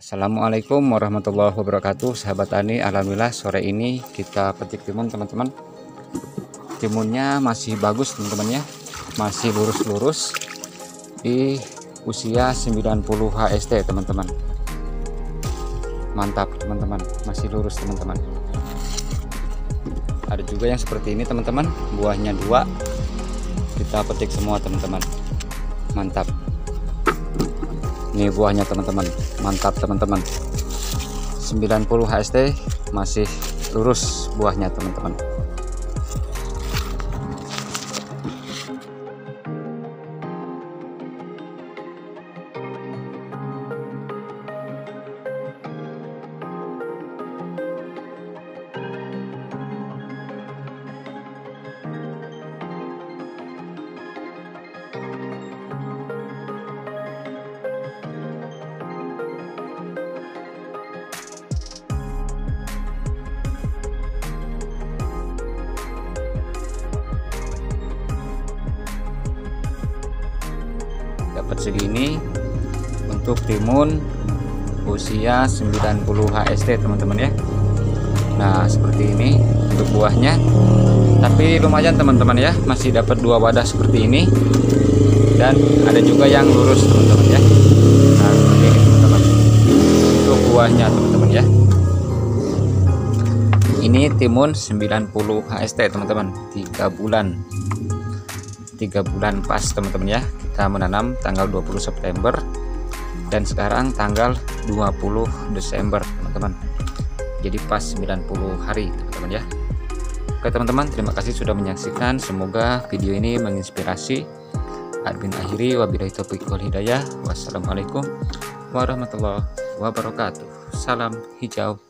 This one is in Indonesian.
Assalamualaikum warahmatullahi wabarakatuh. Sahabat tani Alhamdulillah sore ini kita petik timun teman-teman. Timunnya masih bagus teman-teman ya. Masih lurus-lurus. Di usia 90 HST teman-teman. Mantap teman-teman. Masih lurus teman-teman. Ada juga yang seperti ini teman-teman. Buahnya dua. Kita petik semua teman-teman. Mantap ini buahnya teman-teman. Mantap teman-teman. 90 HST masih lurus buahnya teman-teman dapat segini untuk timun usia 90 HST teman-teman ya. Nah seperti ini untuk buahnya. Tapi lumayan teman-teman ya. Masih dapat dua wadah seperti ini. Dan ada juga yang lurus teman-teman ya. Nah seperti ini teman-teman. Untuk buahnya teman-teman ya. Ini timun 90 HST teman-teman. 3 bulan 3 bulan pas teman-teman ya. Kita menanam tanggal 20 September dan sekarang tanggal 20 Desember teman-teman. Jadi pas 90 hari teman-teman ya. Oke teman-teman terima kasih sudah menyaksikan. Semoga video ini menginspirasi. Admin akhiri wabillahi taufiq wal hidayah. Wassalamualaikum warahmatullahi wabarakatuh. Salam hijau